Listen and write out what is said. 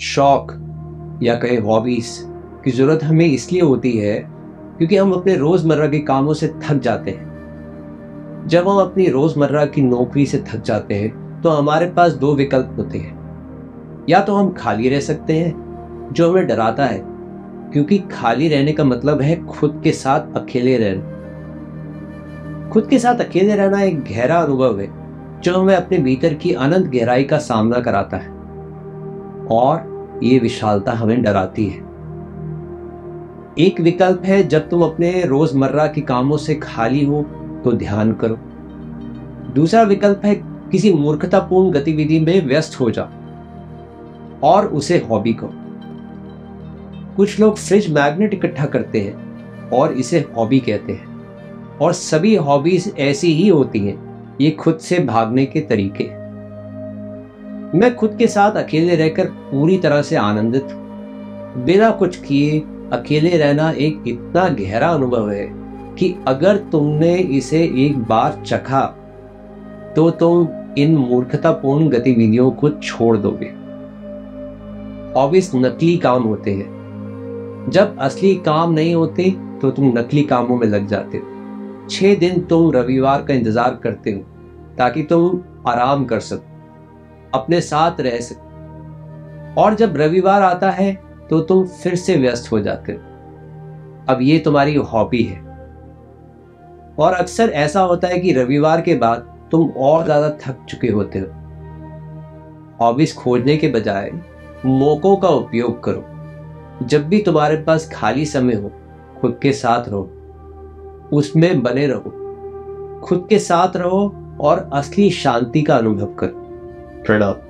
शौक या कहे हॉबीज की ज़रूरत हमें इसलिए होती है क्योंकि हम अपने रोज़मर्रा के कामों से थक जाते हैं। जब हम अपनी रोज़मर्रा की नौकरी से थक जाते हैं तो हमारे पास दो विकल्प होते हैं। या तो हम खाली रह सकते हैं, जो हमें डराता है, क्योंकि खाली रहने का मतलब है खुद के साथ अकेले रहना। खुद के साथ अकेले रहना एक गहरा अनुभव है, जो हमें अपने भीतर की अनंत गहराई का सामना कराता है। और ये विशालता हमें डराती है। एक विकल्प है, जब तुम अपने रोज़मर्रा के कामों से खाली हो तो ध्यान करो। दूसरा विकल्प है, किसी मूर्खतापूर्ण गतिविधि में व्यस्त हो जाओ, और उसे हॉबी करो। कुछ लोग फ्रिज मैग्नेट इकट्ठा करते हैं, और इसे हॉबी कहते हैं, और सभी हॉबीज ऐसी ही होती हैं, ये खुद से भागने के तरीके। मैं खुद के साथ अकेले रहकर पूरी तरह से आनंदित हूँ। बिना कुछ किए अकेले रहना एक इतना गहरा अनुभव है कि अगर तुमने इसे एक बार चखा तो तुम इन मूर्खतापूर्ण गतिविधियों को छोड़ दोगे। हॉबीज नकली काम होते हैं। जब असली काम नहीं होते तो तुम नकली कामों में लग जाते हो। छह दिन तुम रविवार का इंतज़ार करते हो, ताकि तुम आराम कर सको। अपने साथ रह सको। और जब रविवार आता है तो तुम फिर से व्यस्त हो जाते हो। अब ये तुम्हारी हॉबी है। और अक्सर ऐसा होता है कि रविवार के बाद तुम और ज़्यादा थक चुके होते हो। हॉबीज खोजने के बजाय मौकों का उपयोग करो। जब भी तुम्हारे पास खाली समय हो, खुद के साथ रहो। उसमें बने रहो। खुद के साथ रहो और असली शांति का अनुभव करो। Straight up.